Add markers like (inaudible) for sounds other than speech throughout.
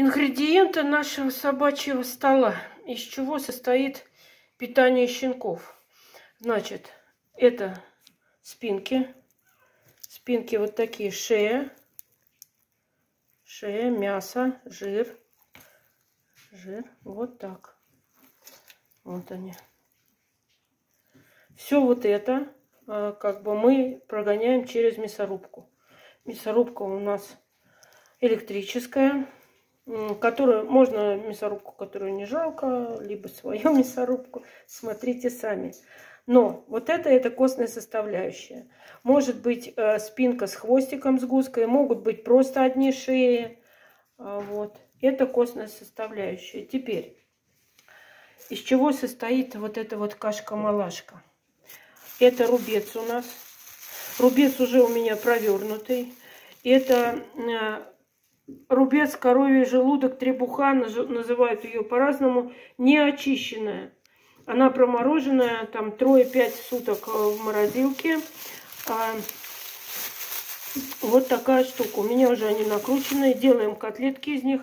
Ингредиенты нашего собачьего стола. Из чего состоит питание щенков. Значит, это спинки. Спинки вот такие, шея. Шея, мясо, жир. Жир. Вот так. Вот они. Все вот это а, как бы мы прогоняем через мясорубку. Мясорубка у нас электрическая которую можно мясорубку, которую не жалко, либо свою (laughs) мясорубку, смотрите сами. Но вот это, это костная составляющая. Может быть э, спинка с хвостиком, с гуской, могут быть просто одни шеи. Э, вот. Это костная составляющая. Теперь, из чего состоит вот эта вот кашка-малашка? Это рубец у нас. Рубец уже у меня провернутый. Это э, рубец, коровий желудок, требуха, называют ее по-разному, не очищенная. Она промороженная, там трое-пять суток э, в морозилке. А, вот такая штука. У меня уже они накрученные. Делаем котлетки из них.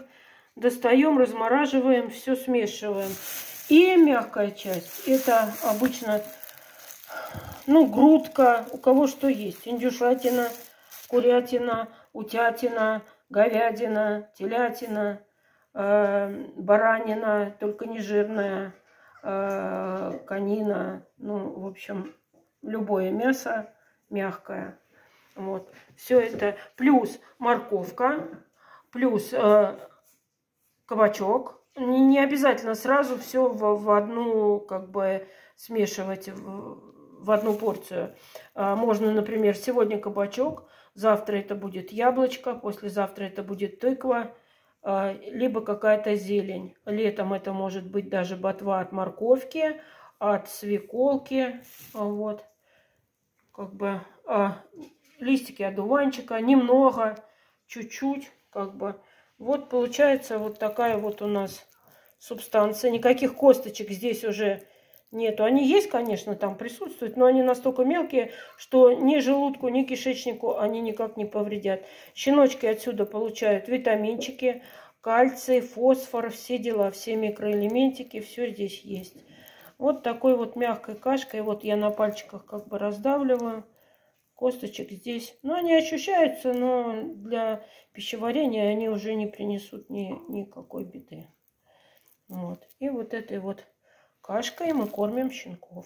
Достаем, размораживаем, все смешиваем. И мягкая часть. Это обычно, ну, грудка, у кого что есть. Индюшатина, курятина, утятина, говядина, телятина, э, баранина, только не жирная, э, конина, ну, в общем, любое мясо мягкое. Вот. Все это плюс морковка, плюс э, кабачок. Не, не обязательно сразу все в, в одну, как бы, смешивать в одну порцию. А, можно, например, сегодня кабачок, Завтра это будет яблочко, послезавтра это будет тыква, а, либо какая-то зелень. Летом это может быть даже ботва от морковки, от свеколки, вот, как бы а, листики одуванчика, немного, чуть-чуть, как бы. Вот получается вот такая вот у нас субстанция. Никаких косточек здесь уже нету. Они есть, конечно, там присутствуют, но они настолько мелкие, что ни желудку, ни кишечнику они никак не повредят. Щеночки отсюда получают витаминчики, кальций, фосфор, все дела, все микроэлементики, все здесь есть. Вот такой вот мягкой кашкой, вот я на пальчиках как бы раздавливаю. Косточек здесь, ну они ощущаются, но для пищеварения они уже не принесут ни, никакой беды. Вот. И вот этой вот Кашкой мы кормим щенков.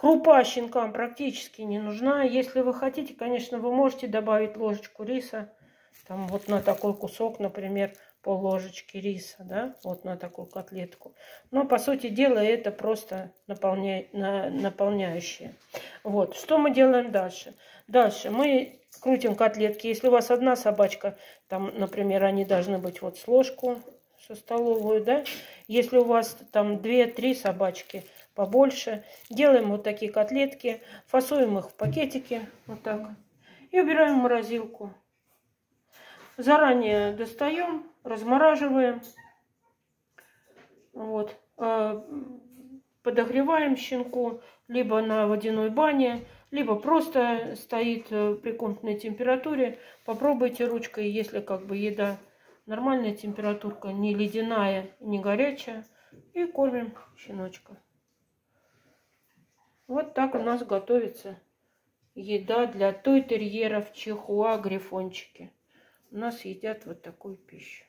Крупа щенкам практически не нужна. Если вы хотите, конечно, вы можете добавить ложечку риса. Там вот на такой кусок, например, пол ложечки риса, да, вот на такую котлетку. Но, по сути дела, это просто наполня... на... наполняющее. Вот, что мы делаем дальше? Дальше мы крутим котлетки. Если у вас одна собачка, там, например, они должны быть вот с ложку, со столовую, да. Если у вас там 2-3 собачки побольше, делаем вот такие котлетки, фасуем их в пакетики, вот так, и убираем в морозилку. Заранее достаем, размораживаем, вот, а, подогреваем щенку либо на водяной бане, либо просто стоит э, при комнатной температуре. Попробуйте ручкой, если как бы еда Нормальная температурка, не ледяная, не горячая. И кормим щеночка. Вот так у нас готовится еда для той в чихуа, грифончики. У нас едят вот такую пищу.